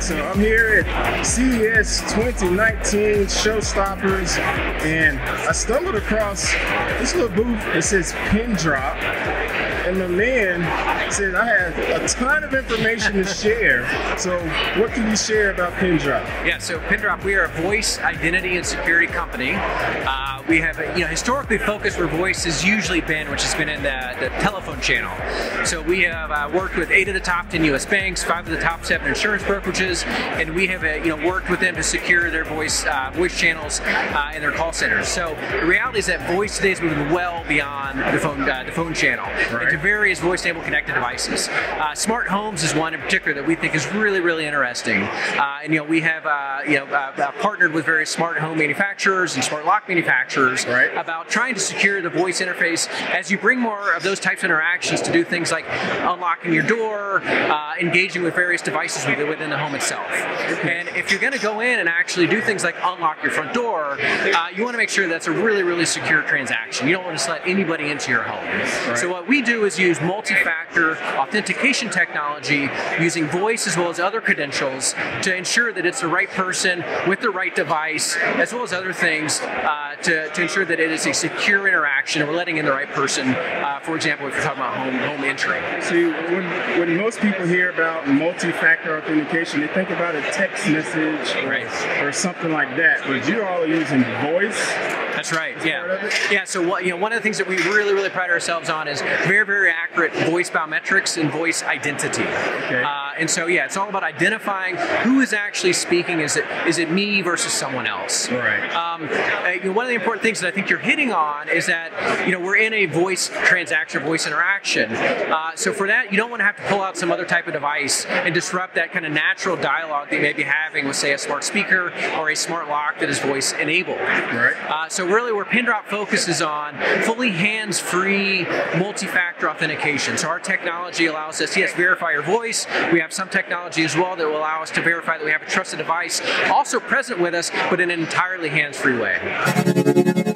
so I'm here at CES 2019 Showstoppers, and I stumbled across this little booth that says Pindrop and my man said I have a ton of information to share. So, what can you share about Pindrop? Yeah, so Pindrop, we are a voice identity and security company. Uh, we have, you know, historically focused where voice has usually been, which has been in the, the telephone channel. So we have uh, worked with eight of the top 10 U.S. banks, five of the top seven insurance brokerages, and we have, uh, you know, worked with them to secure their voice uh, voice channels uh, and their call centers. So the reality is that voice today is moving well beyond the phone uh, the phone channel right. Various voice-enabled connected devices. Uh, smart homes is one in particular that we think is really, really interesting. and you know, we have you know partnered with various smart home manufacturers and smart lock manufacturers right. about trying to secure the voice interface as you bring more of those types of interactions to do things like unlocking your door, uh, engaging with various devices within the home itself. And if you're going to go in and actually do things like unlock your front door, uh, you want to make sure that's a really, really secure transaction. You don't want to let anybody into your home. Right. So what we do is use multi-factor authentication technology using voice as well as other credentials to ensure that it's the right person with the right device, as well as other things uh, to, to ensure that it is a secure interaction and we're letting in the right person. Uh, for example, if you're talking about home home entry. See, when, when most people hear about multi-factor authentication, they think about a text message or, right. or something like that. But you're all using voice. That's right. Yeah. Yeah. So what you know, one of the things that we really, really pride ourselves on is very, very accurate voice biometrics and voice identity. Okay. Uh, and so yeah, it's all about identifying who is actually speaking. Is it is it me versus someone else? Right. Um, uh, you know, one of the important things that I think you're hitting on is that you know we're in a voice transaction, voice interaction. Uh, so for that, you don't want to have to pull out some other type of device and disrupt that kind of natural dialogue that you may be having with, say, a smart speaker or a smart lock that is voice enabled. Right. Uh, so really, where Pindrop focuses on fully hands-free, multi-factor authentication. So our technology allows us, yes, verify your voice. We have some technology as well that will allow us to verify that we have a trusted device also present with us, but in an entirely hands-free way.